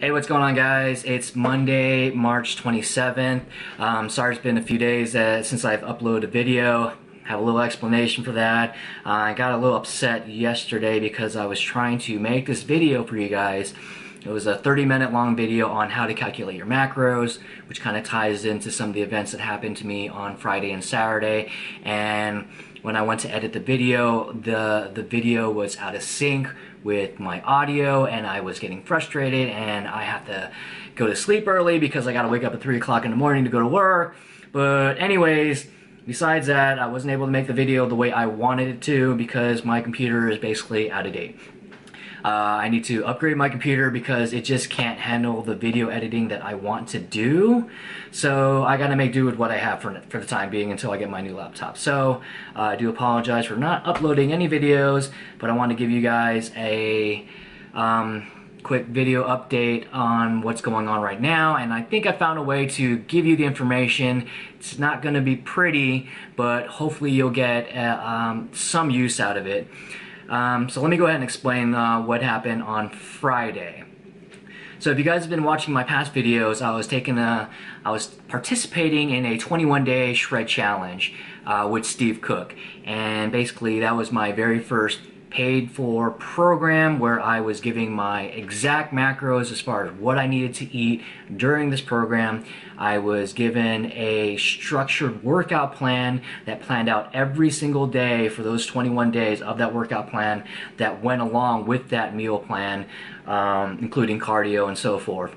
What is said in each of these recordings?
Hey, what's going on, guys? It's Monday, March 27th. Um, sorry it's been a few days uh, since I've uploaded a video. Have a little explanation for that. Uh, I got a little upset yesterday because I was trying to make this video for you guys. It was a 30 minute long video on how to calculate your macros, which kind of ties into some of the events that happened to me on Friday and Saturday. And when I went to edit the video, the, the video was out of sync with my audio and I was getting frustrated and I have to go to sleep early because I gotta wake up at 3 o'clock in the morning to go to work. But anyways, besides that, I wasn't able to make the video the way I wanted it to because my computer is basically out of date. Uh, I need to upgrade my computer because it just can't handle the video editing that I want to do. So I gotta make do with what I have for, for the time being until I get my new laptop. So uh, I do apologize for not uploading any videos, but I want to give you guys a um, quick video update on what's going on right now and I think I found a way to give you the information. It's not going to be pretty, but hopefully you'll get uh, um, some use out of it. Um, so let me go ahead and explain uh, what happened on Friday. So if you guys have been watching my past videos, I was taking a, I was participating in a 21 day shred challenge uh, with Steve Cook. And basically that was my very first paid for program where I was giving my exact macros as far as what I needed to eat during this program. I was given a structured workout plan that planned out every single day for those 21 days of that workout plan that went along with that meal plan, um, including cardio and so forth.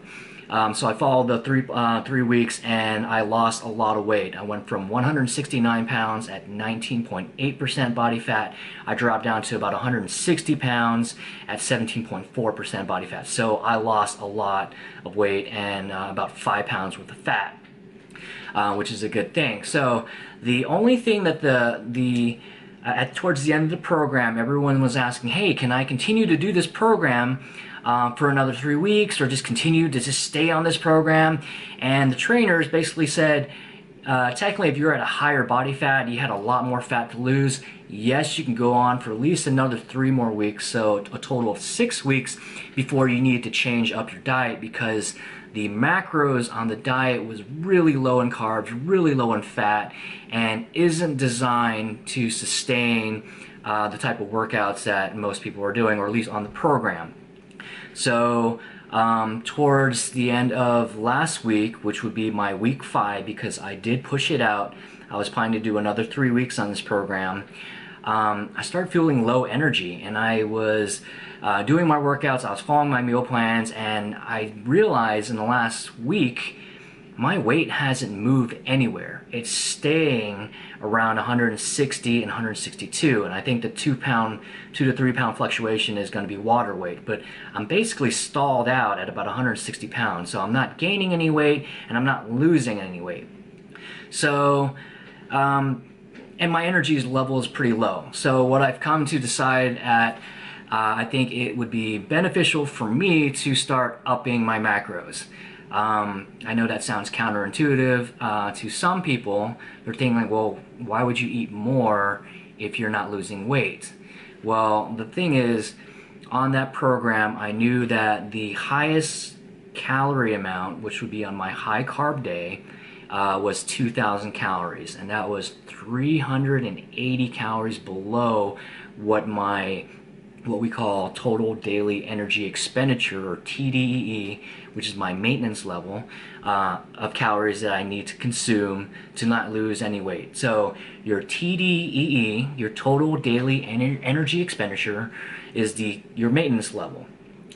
Um, so I followed the three uh, three weeks and I lost a lot of weight. I went from 169 pounds at 19.8% body fat. I dropped down to about 160 pounds at 17.4% body fat. So I lost a lot of weight and uh, about five pounds worth of fat, uh, which is a good thing. So the only thing that the the uh, at towards the end of the program, everyone was asking, "Hey, can I continue to do this program?" Uh, for another three weeks or just continue to just stay on this program. And the trainers basically said, uh, technically, if you're at a higher body fat, you had a lot more fat to lose, yes, you can go on for at least another three more weeks, so a total of six weeks before you need to change up your diet because the macros on the diet was really low in carbs, really low in fat, and isn't designed to sustain uh, the type of workouts that most people are doing, or at least on the program. So um, towards the end of last week, which would be my week five, because I did push it out, I was planning to do another three weeks on this program. Um, I started feeling low energy, and I was uh, doing my workouts. I was following my meal plans, and I realized in the last week my weight hasn't moved anywhere. It's staying around 160 and 162, and I think the two pound, two to three pound fluctuation is going to be water weight. But I'm basically stalled out at about 160 pounds, so I'm not gaining any weight and I'm not losing any weight. So, um, and my energy level is pretty low. So what I've come to decide at uh, I think it would be beneficial for me to start upping my macros. Um, I know that sounds counterintuitive uh, to some people. They're thinking like, well, why would you eat more if you're not losing weight? Well, the thing is, on that program, I knew that the highest calorie amount, which would be on my high carb day, uh, was 2,000 calories, and that was 380 calories below what my what we call total daily energy expenditure or TDEE, which is my maintenance level uh, of calories that I need to consume to not lose any weight. So your TDEE, your total daily ener energy expenditure, is the your maintenance level.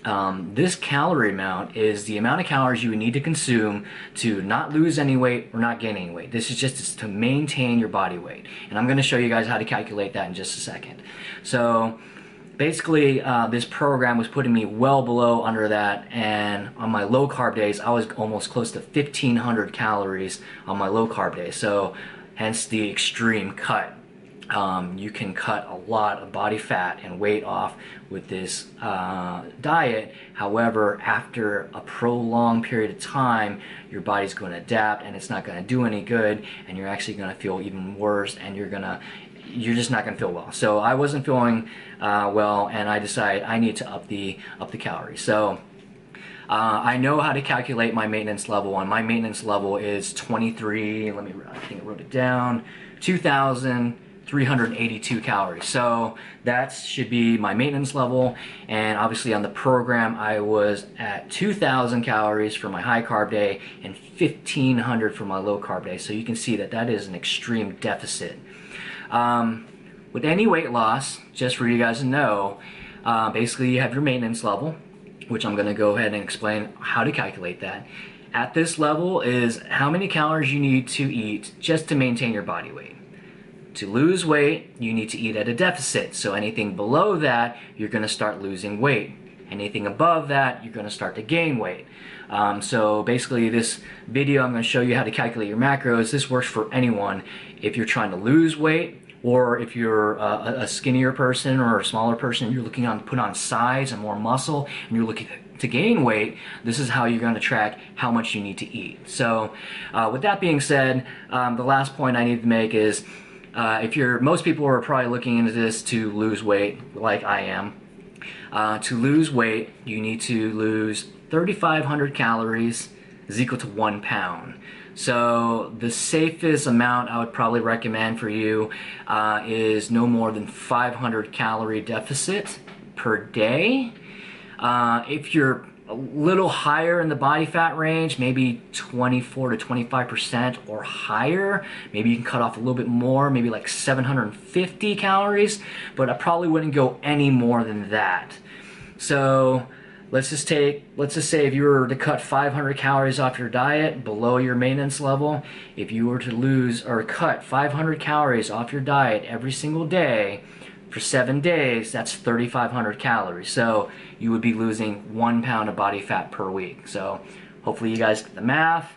Um, this calorie amount is the amount of calories you would need to consume to not lose any weight or not gain any weight. This is just to maintain your body weight. And I'm going to show you guys how to calculate that in just a second. So basically uh, this program was putting me well below under that and on my low carb days I was almost close to 1500 calories on my low carb days so hence the extreme cut. Um, you can cut a lot of body fat and weight off with this uh, diet. However after a prolonged period of time your body's going to adapt and it's not going to do any good and you're actually going to feel even worse and you're going to you're just not going to feel well. So I wasn't feeling uh, well, and I decided I need to up the up the calories. So Uh, I know how to calculate my maintenance level, and my maintenance level is 23. Let me, I think I wrote it down. 2,382 calories. So that should be my maintenance level. And obviously on the program, I was at 2,000 calories for my high carb day and 1,500 for my low carb day. So you can see that that is an extreme deficit. Um, with any weight loss, just for you guys to know, uh, basically you have your maintenance level which I'm to go ahead and explain how to calculate that. At this level is how many calories you need to eat just to maintain your body weight. To lose weight, you need to eat at a deficit. So anything below that, you're to start losing weight. Anything above that, you're going to start to gain weight. Um, so basically this video, I'm going to show you how to calculate your macros. This works for anyone. If you're trying to lose weight, or if you're a, a skinnier person or a smaller person, you're looking on put on size and more muscle, and you're looking to gain weight, this is how you're going to track how much you need to eat. So, uh, with that being said, um, the last point I need to make is uh, if you're most people are probably looking into this to lose weight, like I am. Uh, to lose weight, you need to lose 3,500 calories is equal to one pound. So the safest amount I would probably recommend for you uh, is no more than 500 calorie deficit per day. Uh, if you're a little higher in the body fat range, maybe 24 to 25% or higher. Maybe you can cut off a little bit more, maybe like 750 calories, but I probably wouldn't go any more than that. So let's just take let's just say if you were to cut 500 calories off your diet below your maintenance level if you were to lose or cut 500 calories off your diet every single day for seven days that's 3500 calories. So you would be losing one pound of body fat per week. So hopefully you guys get the math.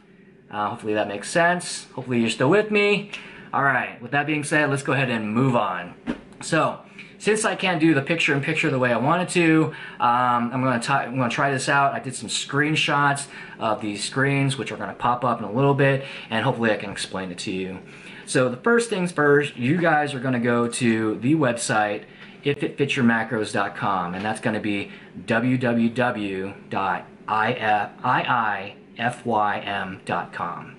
Uh, hopefully that makes sense. Hopefully you're still with me. All right with that being said let's go ahead and move on. So since I can't do the picture in picture the way I wanted to, um, I'm to I'm to try this out. I did some screenshots of these screens, which are going to pop up in a little bit, and hopefully I can explain it to you. So the first things first, you guys are going to go to the website ifitfitsyourmacros.com, and that's going to be www.iifym.com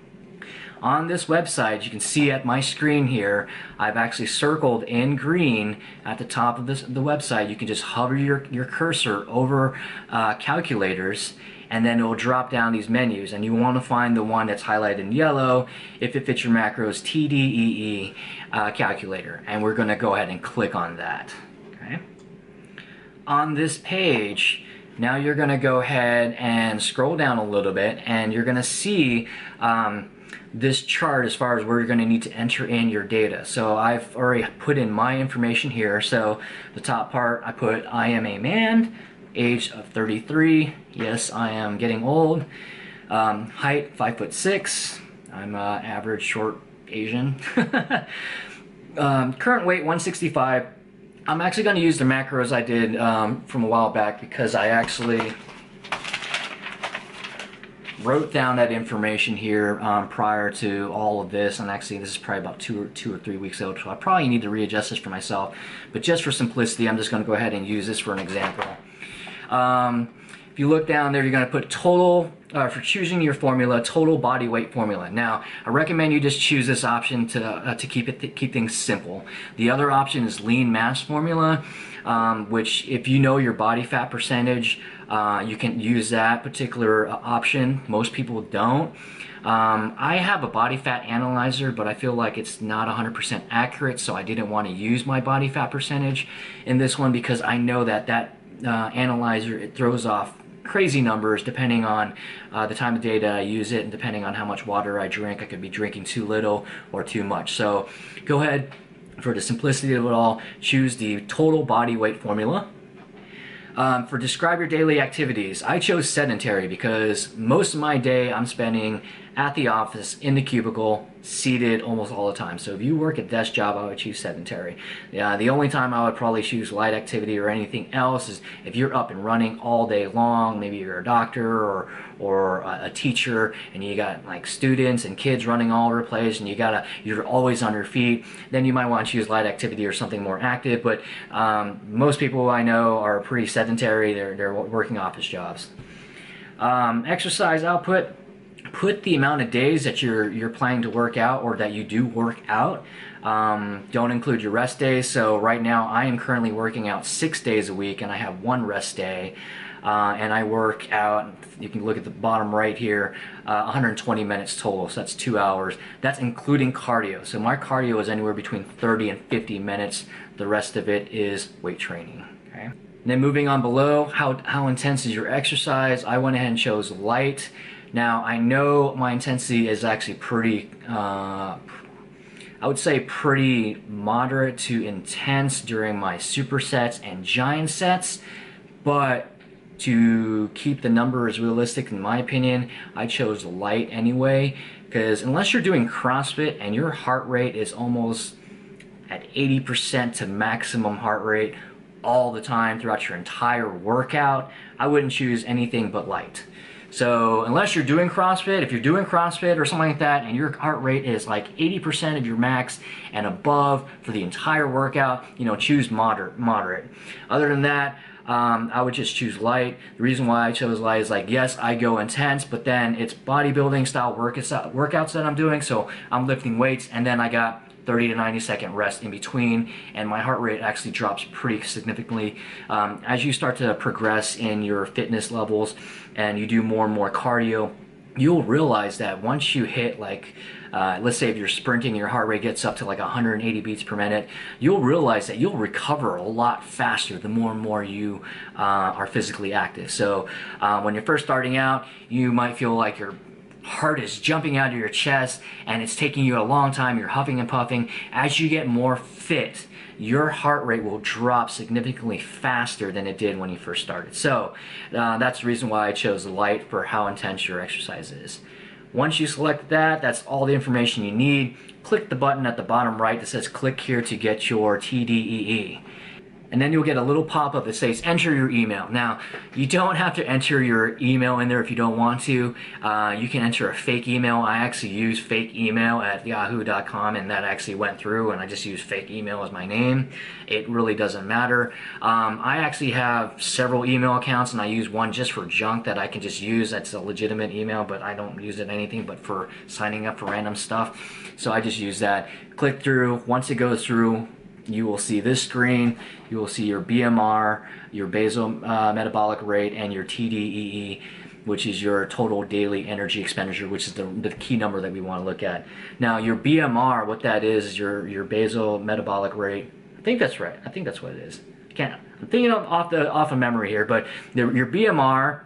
on this website, you can see at my screen here, I've actually circled in green at the top of this, the website. You can just hover your, your cursor over uh, calculators and then it will drop down these menus and you want to find the one that's highlighted in yellow if it fits your macros TDEE uh, calculator and we're going to go ahead and click on that okay on this page now you're going to go ahead and scroll down a little bit and you're going to see um, this chart as far as where you're going to need to enter in your data. So I've already put in my information here. So the top part, I put I am a man, age of 33. Yes, I am getting old. Um, height, 5 foot 6. I'm uh, average short Asian. um, current weight, 165. I'm actually going to use the macros I did um, from a while back because I actually wrote down that information here um, prior to all of this, and actually this is probably about two or two or three weeks old, so I probably need to readjust this for myself. But just for simplicity, I'm just going to go ahead and use this for an example. Um, if you look down there, you're going to put total, uh, for choosing your formula, total body weight formula. Now, I recommend you just choose this option to, uh, to keep, it th keep things simple. The other option is lean mass formula, um, which if you know your body fat percentage, uh, you can use that particular uh, option. Most people don't. Um, I have a body fat analyzer, but I feel like it's not 100% accurate, so I didn't want to use my body fat percentage in this one because I know that that uh, analyzer, it throws off crazy numbers depending on uh, the time of day that I use it and depending on how much water I drink. I could be drinking too little or too much. So go ahead, for the simplicity of it all, choose the total body weight formula. Um, for describe your daily activities, I chose sedentary because most of my day I'm spending at the office in the cubicle seated almost all the time. So if you work a desk job, I would choose sedentary. Yeah, the only time I would probably choose light activity or anything else is if you're up and running all day long, maybe you're a doctor or, or a, teacher and you got like students and kids running all over the place and you gotta, you're always on your feet, then you might want to choose light activity or something more active. But um, most people I know are pretty sedentary. They're, they're working office jobs. Um, exercise output, put the amount of days that you're you're planning to work out or that you do work out. Um, don't include your rest days. So right now I am currently working out six days a week and I have one rest day. Uh, and I work out, you can look at the bottom right here, uh, 120 minutes total, so that's two hours. That's including cardio. So my cardio is anywhere between 30 and 50 minutes. The rest of it is weight training. Okay. And then moving on below, how, how intense is your exercise? I went ahead and chose light. Now I know my intensity is actually pretty, uh, I would say pretty moderate to intense during my supersets and giant sets, but to keep the numbers realistic, in my opinion, I chose light anyway, because unless you're doing CrossFit and your heart rate is almost at 80% to maximum heart rate all the time throughout your entire workout, I wouldn't choose anything but light. So unless you're doing CrossFit, if you're doing CrossFit or something like that, and your heart rate is like 80% of your max and above for the entire workout, you know, choose moderate. Moderate. Other than that, um, I would just choose light. The reason why I chose light is like, yes, I go intense, but then it's bodybuilding style workouts that I'm doing. So I'm lifting weights and then I got 30 to 90 second rest in between and my heart rate actually drops pretty significantly um, as you start to progress in your fitness levels and you do more and more cardio you'll realize that once you hit like uh, let's say if you're sprinting, your heart rate gets up to like 180 beats per minute, you'll realize that you'll recover a lot faster the more and more you uh, are physically active. So uh, when you're first starting out, you might feel like your heart is jumping out of your chest and it's taking you a long time, you're huffing and puffing. As you get more fit, your heart rate will drop significantly faster than it did when you first started. So uh, that's the reason why I chose light for how intense your exercise is. Once you select that, that's all the information you need. Click the button at the bottom right that says click here to get your TDEE and then you'll get a little pop-up that says enter your email. Now, you don't have to enter your email in there if you don't want to. Uh, you can enter a fake email. I actually use fake email at yahoo.com and that actually went through and I just use fake email as my name. It really doesn't matter. Um, I actually have several email accounts and I use one just for junk that I can just use. That's a legitimate email, but I don't use it anything but for signing up for random stuff. So I just use that. Click through. Once it goes through, you will see this screen, you will see your BMR, your basal uh, metabolic rate, and your TDEE, which is your total daily energy expenditure, which is the, the key number that we want to look at. Now, your BMR, what that is, is your, your basal metabolic rate. I think that's right. I think that's what it is. I can't, I'm thinking of, off the off of memory here, but the, your BMR,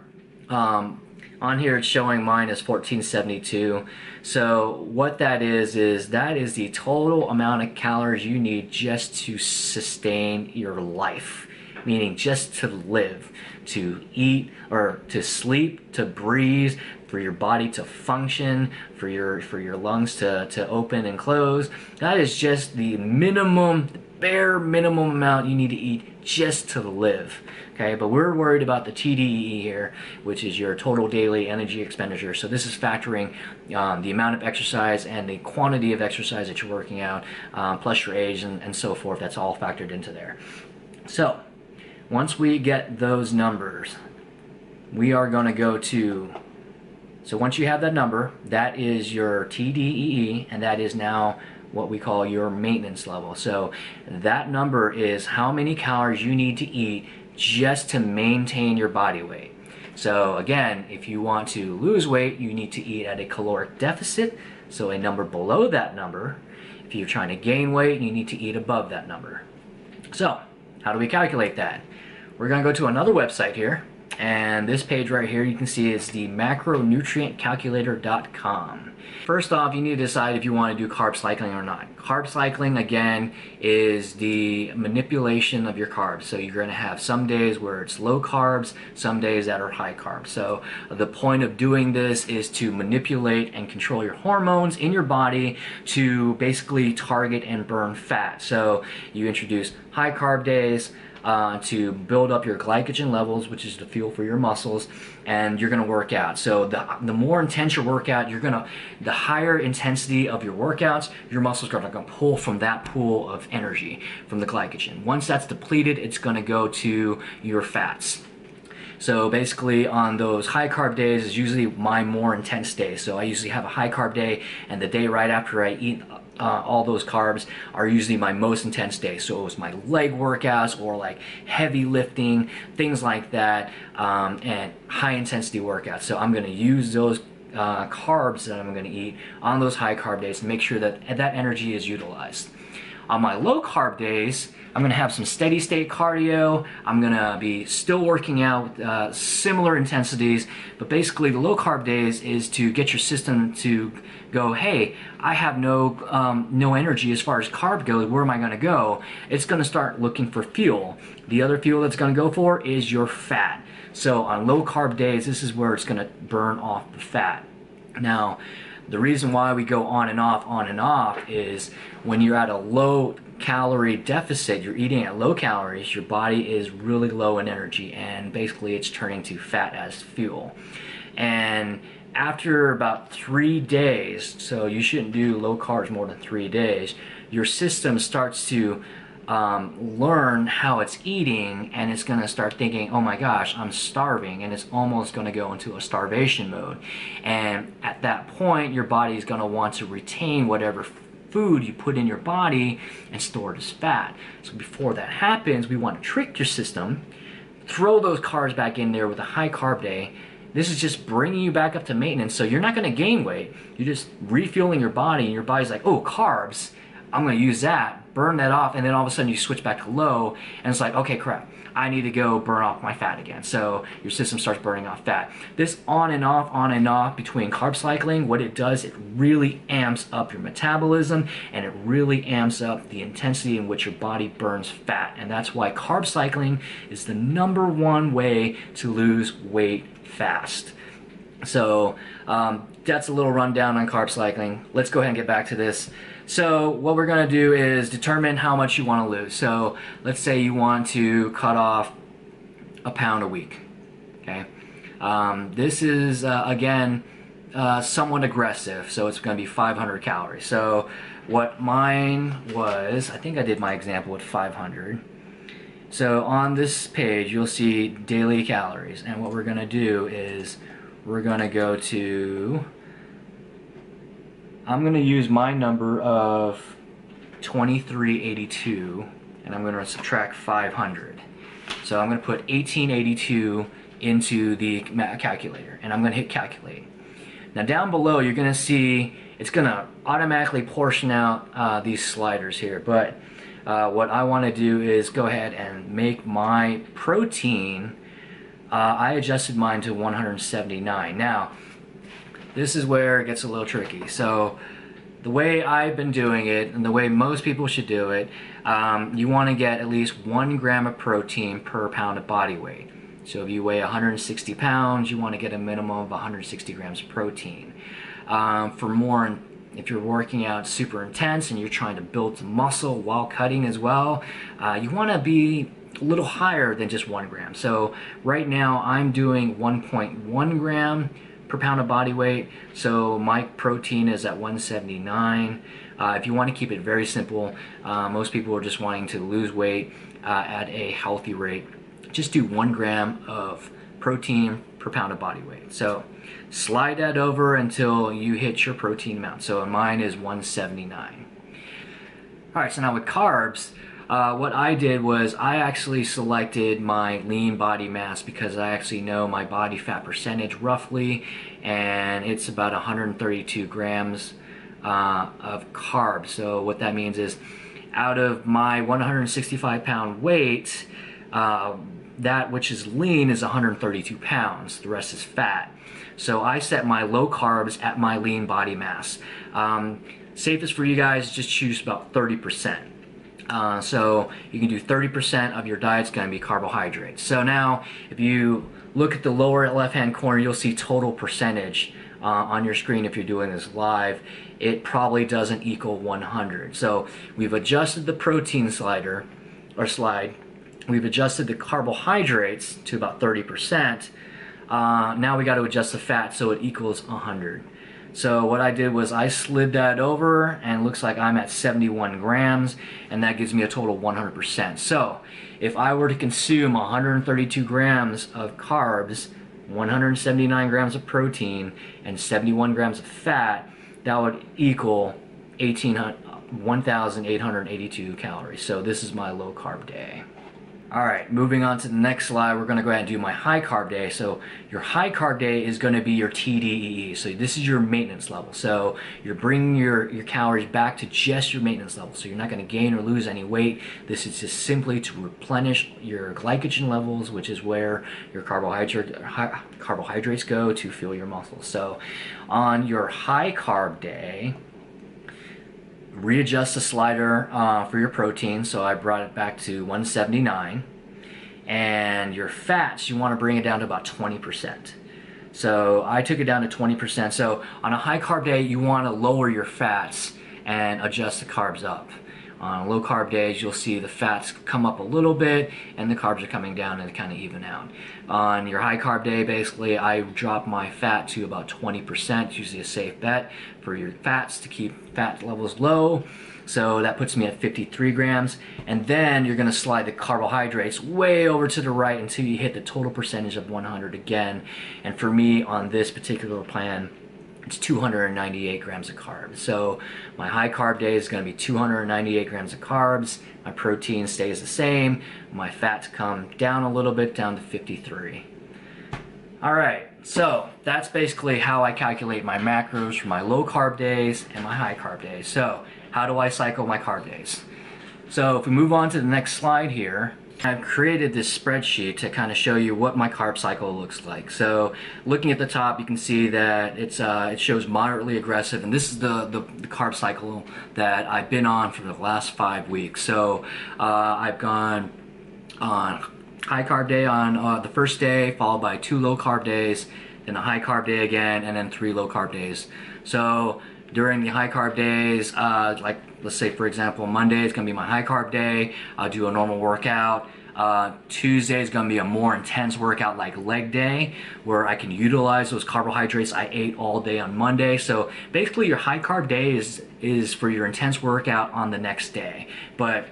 um, on here it's showing mine is 1472 so what that is is that is the total amount of calories you need just to sustain your life meaning just to live to eat or to sleep to breathe for your body to function for your for your lungs to to open and close. That is just the minimum bare minimum amount you need to eat just to live okay? But we're worried about the TDEE here, which is your total daily energy expenditure. So this is factoring um, the amount of exercise and the quantity of exercise that you're working out, um, plus your age and, and so forth. That's all factored into there. So once we get those numbers, we are going to go to so once you have that number, that is your TDEE, and that is now what we call your maintenance level. So that number is how many calories you need to eat just to maintain your body weight. So again, if you want to lose weight, you need to eat at a caloric deficit, so a number below that number. If you're trying to gain weight, you need to eat above that number. So, how do we calculate that? We're going to go to another website here, and this page right here you can see is the macronutrientcalculator.com. First off, you need to decide if you want to do carb cycling or not. Carb cycling, again, is the manipulation of your carbs. So you're going to have some days where it's low carbs, some days that are high carbs. So the point of doing this is to manipulate and control your hormones in your body to basically target and burn fat. So you introduce high carb days, uh, to build up your glycogen levels, which is the fuel for your muscles, and you're to work out. So the, the more intense your workout, you're to, the higher intensity of your workouts, your muscles are to pull from that pool of energy from the glycogen. Once that's depleted, it's to go to your fats. So basically, on those high carb days is usually my more intense day. So I usually have a high carb day, and the day right after I eat uh, all those carbs are usually my most intense day. So it was my leg workouts or like heavy lifting, things like that, um, and high intensity workouts. So I'm to use those uh, carbs that I'm to eat on those high carb days to make sure that that energy is utilized. On my low carb days, I'm gonna have some steady state cardio. I'm gonna be still working out uh, similar intensities, but basically the low carb days is to get your system to go, hey, I have no um, no energy as far as carb goes. Where am I gonna go? It's gonna start looking for fuel. The other fuel that's gonna go for is your fat. So on low carb days, this is where it's gonna burn off the fat. Now, the reason why we go on and off, on and off is when you're at a low calorie deficit, you're eating at low calories, your body is really low in energy and basically it's turning to fat as fuel. And after about three days, so you shouldn't do low carbs more than three days, your system starts to um, learn how it's eating and it's going to start thinking, oh my gosh, I'm starving, and it's almost going to go into a starvation mode. And at that point, your body is going to want to retain whatever food you put in your body and store it as fat. So before that happens, we want to trick your system, throw those carbs back in there with a high carb day. This is just bringing you back up to maintenance. So you're not going to gain weight. You're just refueling your body, and your body's like, oh, carbs. I'm going to use that, burn that off, and then all of a sudden you switch back to low, and it's like, okay, crap, I need to go burn off my fat again. So your system starts burning off fat. This on and off, on and off between carb cycling, what it does, it really amps up your metabolism and it really amps up the intensity in which your body burns fat. And that's why carb cycling is the number one way to lose weight fast. So um, that's a little rundown on carb cycling. Let's go ahead and get back to this. So what we're going to do is determine how much you want to lose. So let's say you want to cut off a pound a week. Okay. Um, this is uh, again uh, somewhat aggressive, so it's going to be 500 calories. So what mine was, I think I did my example with 500. So on this page, you'll see daily calories, and what we're going to do is we're going to go to I'm going to use my number of 2382 and I'm going to subtract 500. So I'm going to put 1882 into the calculator and I'm going to hit calculate. Now down below you're going to see it's going to automatically portion out uh, these sliders here but uh, what I want to do is go ahead and make my protein uh, I adjusted mine to 179. Now this is where it gets a little tricky. So the way I've been doing it and the way most people should do it, um, you want to get at least one gram of protein per pound of body weight. So if you weigh 160 pounds, you want to get a minimum of 160 grams of protein. Um, for more, if you're working out super intense and you're trying to build muscle while cutting as well, uh, you want to be a little higher than just one gram. So right now I'm doing 1.1 gram per pound of body weight. So my protein is at 179. Uh, if you want to keep it very simple, uh, most people are just wanting to lose weight uh, at a healthy rate. Just do one gram of protein per pound of body weight. So slide that over until you hit your protein amount. So mine is 179. All right, so now with carbs, uh, what I did was I actually selected my lean body mass because I actually know my body fat percentage roughly and it's about 132 grams uh, of carbs. So what that means is out of my 165 pound weight, uh, that which is lean is 132 pounds. The rest is fat. So I set my low carbs at my lean body mass. Um, safest for you guys, just choose about 30%. Uh, so you can do 30% of your diet's going to be carbohydrates. So now if you look at the lower left hand corner, you'll see total percentage uh, on your screen if you're doing this live. It probably doesn't equal 100. So we've adjusted the protein slider or slide. We've adjusted the carbohydrates to about 30%. Uh, now we got to adjust the fat so it equals 100. So what I did was I slid that over and looks like I'm at 71 grams and that gives me a total 100%. So if I were to consume 132 grams of carbs, 179 grams of protein, and 71 grams of fat, that would equal 1,882 calories. So this is my low carb day. All right, moving on to the next slide, we're gonna go ahead and do my high carb day. So your high carb day is gonna be your TDEE. So this is your maintenance level. So you're bringing your, your calories back to just your maintenance level. So you're not gonna gain or lose any weight. This is just simply to replenish your glycogen levels, which is where your carbohydrate, carbohydrates go to fuel your muscles. So on your high carb day, readjust the slider uh, for your protein. So I brought it back to 179. And your fats, you want to bring it down to about 20%. So I took it down to 20%. So on a high carb day, you want to lower your fats and adjust the carbs up. On low carb days, you'll see the fats come up a little bit and the carbs are coming down and kind of even out. On your high carb day, basically, I drop my fat to about 20%, usually a safe bet for your fats to keep fat levels low. So that puts me at 53 grams. And then you're gonna slide the carbohydrates way over to the right until you hit the total percentage of 100 again. And for me, on this particular plan, it's 298 grams of carbs. So my high carb day is going to be 298 grams of carbs. My protein stays the same. My fats come down a little bit, down to 53. All right, so that's basically how I calculate my macros for my low carb days and my high carb days. So how do I cycle my carb days? So if we move on to the next slide here, I've created this spreadsheet to kind of show you what my carb cycle looks like. So looking at the top, you can see that it's uh, it shows moderately aggressive, and this is the, the, the, carb cycle that I've been on for the last five weeks. So uh, I've gone on high carb day on uh, the first day, followed by two low carb days, then a high carb day again, and then three low carb days. So during the high carb days, uh, like let's say for example Monday is gonna be my high carb day. I'll do a normal workout. Uh, Tuesday is gonna be a more intense workout like leg day where I can utilize those carbohydrates I ate all day on Monday. So basically your high carb day is, is for your intense workout on the next day. But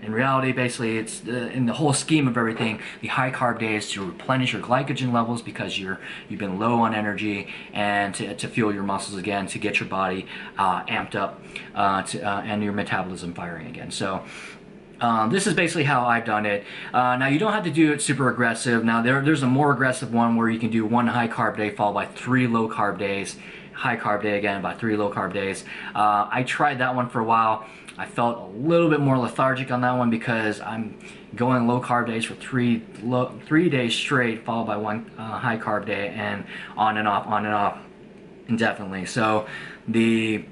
in reality, basically, it's in the whole scheme of everything. The high carb day is to replenish your glycogen levels because you're you've been low on energy, and to, to fuel your muscles again, to get your body uh, amped up, uh, to, uh, and your metabolism firing again. So. Um, this is basically how I've done it. Uh, now you don't have to do it super aggressive. Now there, there's a more aggressive one where you can do one high carb day followed by three low carb days high carb day again, about three low carb days. Uh, I tried that one for a while. I felt a little bit more lethargic on that one because I'm going low carb days for three low, three days straight, followed by one uh, high carb day, and on and off, on and off, indefinitely. So the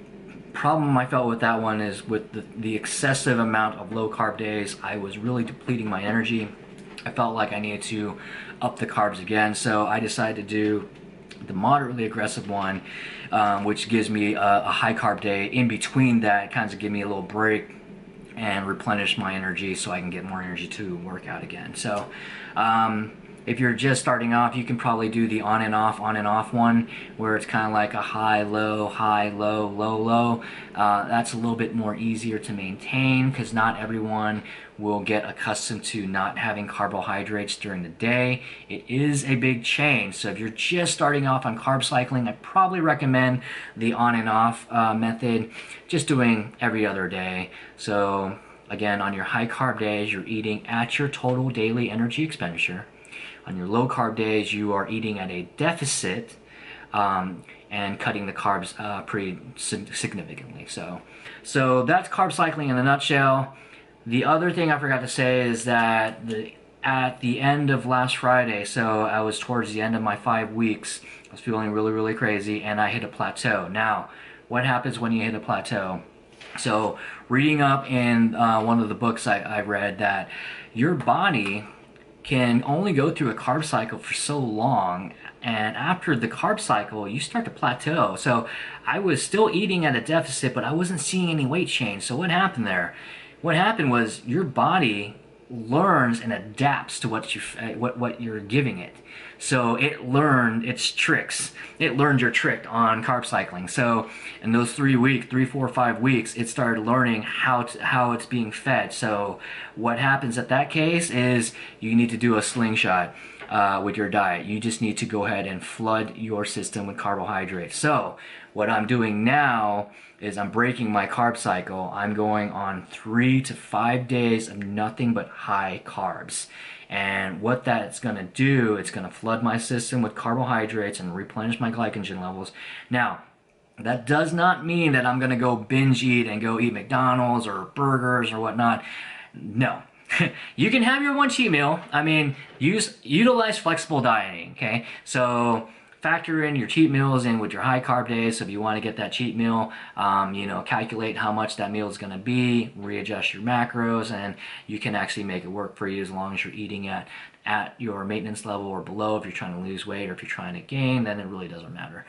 problem I felt with that one is with the, the excessive amount of low carb days, I was really depleting my energy. I felt like I needed to up the carbs again, so I decided to do the moderately aggressive one, um, which gives me a, a, high carb day. In between that, kind of give me a little break and replenish my energy so I can get more energy to work out again. So, um, if you're just starting off, you can probably do the on and off, on and off one, where it's kind of like a high, low, high, low, low, low. Uh, that's a little bit more easier to maintain because not everyone will get accustomed to not having carbohydrates during the day. It is a big change. So if you're just starting off on carb cycling, I probably recommend the on and off uh, method, just doing every other day. So again, on your high carb days, you're eating at your total daily energy expenditure on your low carb days, you are eating at a deficit um, and cutting the carbs uh, pretty significantly. So, so that's carb cycling in a nutshell. The other thing I forgot to say is that the, at the end of last Friday, so I was towards the end of my five weeks, I was feeling really, really crazy, and I hit a plateau. Now, what happens when you hit a plateau? So, reading up in uh, one of the books I, I read that your body can only go through a carb cycle for so long and after the carb cycle you start to plateau so i was still eating at a deficit but i wasn't seeing any weight change so what happened there what happened was your body learns and adapts to what you uh, what what you're giving it. So it learned its tricks. It learned your trick on carb cycling. So in those three weeks, three, four, five weeks, it started learning how to, how it's being fed. So what happens at that case is you need to do a slingshot. Uh, with your diet. You just need to go ahead and flood your system with carbohydrates. So, what I'm doing now is I'm breaking my carb cycle. I'm going on three to five days of nothing but high carbs. And what that's going to do, it's going to flood my system with carbohydrates and replenish my glycogen levels. Now, that does not mean that I'm going to go binge eat and go eat McDonald's or burgers or whatnot. No. you can have your one cheat meal. I mean, use utilize flexible dieting, okay? So factor in your cheat meals in with your high carb days. So if you want to get that cheat meal, um, you know, calculate how much that meal is going to be, readjust your macros, and you can actually make it work for you as long as you're eating at at your maintenance level or below. If you're trying to lose weight or if you're trying to gain, then it really doesn't matter.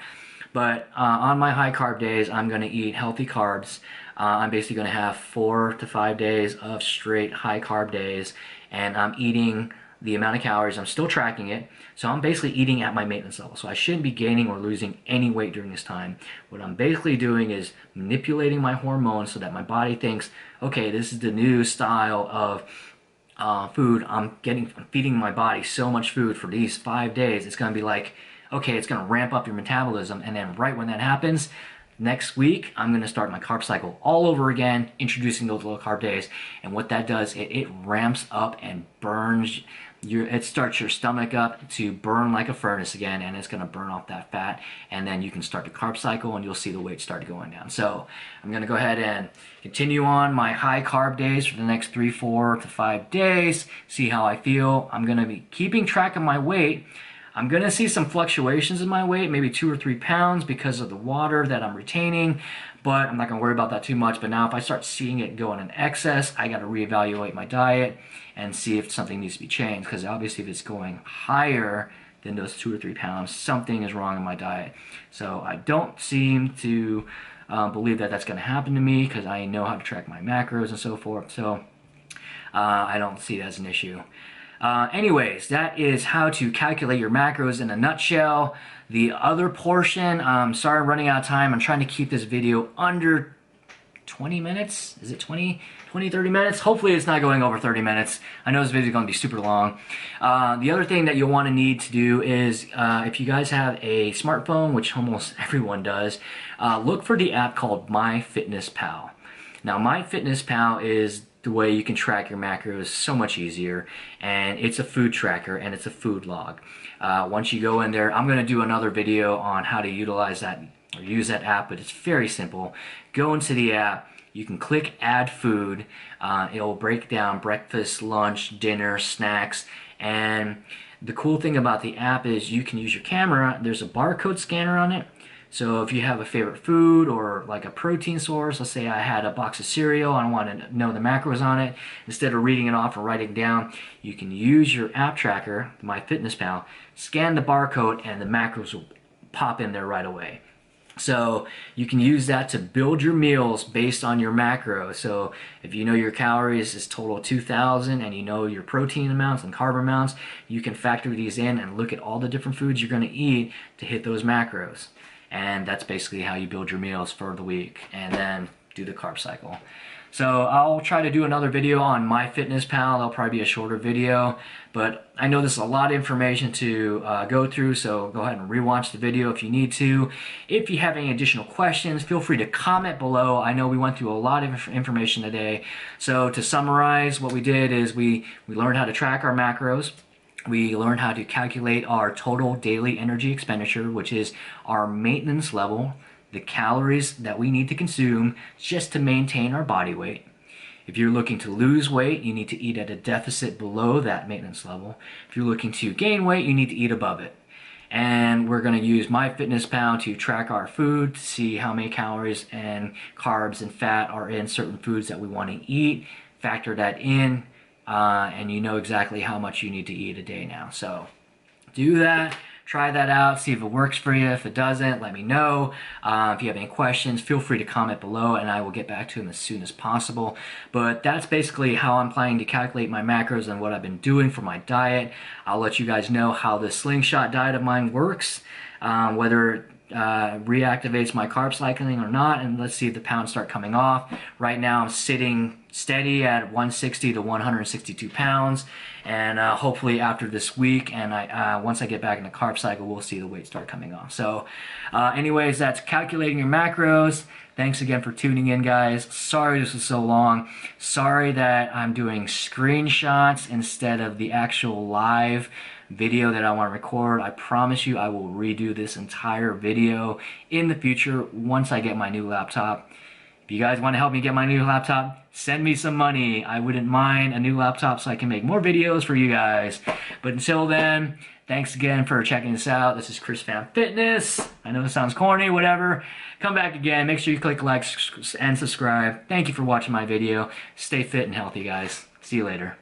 But uh, on my high carb days, I'm going to eat healthy carbs. Uh, I'm basically going to have four to five days of straight high carb days, and I'm eating the amount of calories. I'm still tracking it. So I'm basically eating at my maintenance level. So I shouldn't be gaining or losing any weight during this time. What I'm basically doing is manipulating my hormones so that my body thinks, okay, this is the new style of uh, food. I'm getting, I'm feeding my body so much food for these five days. It's going to be like, okay, it's going to ramp up your metabolism. And then right when that happens, Next week, I'm going to start my carb cycle all over again, introducing those low carb days. And what that does, it, it ramps up and burns your, it starts your stomach up to burn like a furnace again, and it's going to burn off that fat. And then you can start the carb cycle, and you'll see the weight start going down. So I'm going to go ahead and continue on my high carb days for the next three, four to five days, see how I feel. I'm going to be keeping track of my weight I'm going to see some fluctuations in my weight, maybe two or three pounds because of the water that I'm retaining, but I'm not going to worry about that too much. But now if I start seeing it going in excess, I got to reevaluate my diet and see if something needs to be changed because obviously if it's going higher than those two or three pounds, something is wrong in my diet. So I don't seem to uh, believe that that's going to happen to me because I know how to track my macros and so forth. So uh, I don't see it as an issue. Uh, anyways, that is how to calculate your macros in a nutshell. The other portion, um, sorry I'm running out of time. I'm trying to keep this video under 20 minutes. Is it 20, 20, 30 minutes? Hopefully it's not going over 30 minutes. I know this video is going to be super long. Uh, the other thing that you'll want to need to do is uh, if you guys have a smartphone, which almost everyone does, uh, look for the app called MyFitnessPal. Now MyFitnessPal is the way you can track your macros so much easier and it's a food tracker and it's a food log. Uh, once you go in there I'm going to do another video on how to utilize that or use that app but it's very simple. Go into the app you can click add food uh, it will break down breakfast lunch dinner snacks and the cool thing about the app is you can use your camera there's a barcode scanner on it so if you have a favorite food or like a protein source, let's say I had a box of cereal and I want to know the macros on it, instead of reading it off or writing it down, you can use your app tracker, MyFitnessPal, scan the barcode and the macros will pop in there right away. So you can use that to build your meals based on your macro. So if you know your calories is total 2000 and you know your protein amounts and carb amounts, you can factor these in and look at all the different foods you're going to eat to hit those macros and that's basically how you build your meals for the week and then do the carb cycle. So I'll try to do another video on my MyFitnessPal. That'll probably be a shorter video, but I know this is a lot of information to uh, go through, so go ahead and rewatch the video if you need to. If you have any additional questions, feel free to comment below. I know we went through a lot of information today. So to summarize, what we did is we, we learned how to track our macros we learn how to calculate our total daily energy expenditure, which is our maintenance level, the calories that we need to consume just to maintain our body weight. If you're looking to lose weight, you need to eat at a deficit below that maintenance level. If you're looking to gain weight, you need to eat above it. And we're going to use MyFitnessPal to track our food to see how many calories and carbs and fat are in certain foods that we want to eat. Factor that in uh, and you know exactly how much you need to eat a day now. So do that. try that out, see if it works for you. If it doesn't, let me know. Uh, if you have any questions, feel free to comment below and I will get back to them as soon as possible. But that's basically how I'm planning to calculate my macros and what I've been doing for my diet. I'll let you guys know how the slingshot diet of mine works, um, whether uh, reactivates my carb cycling or not, and let's see if the pounds start coming off. Right now, I'm sitting steady at 160 to 162 pounds, and uh, hopefully after this week, and I uh, once I get back in the carb cycle, we'll see the weight start coming off. So, uh, anyways, that's calculating your macros. Thanks again for tuning in, guys. Sorry this was so long. Sorry that I'm doing screenshots instead of the actual live video that I want to record. I promise you I will redo this entire video in the future once I get my new laptop. If you guys want to help me get my new laptop, send me some money. I wouldn't mind a new laptop so I can make more videos for you guys. But until then, thanks again for checking this out. This is Chris Pham Fitness. I know it sounds corny, whatever. Come back again. Make sure you click like and subscribe. Thank you for watching my video. Stay fit and healthy, guys. See you later.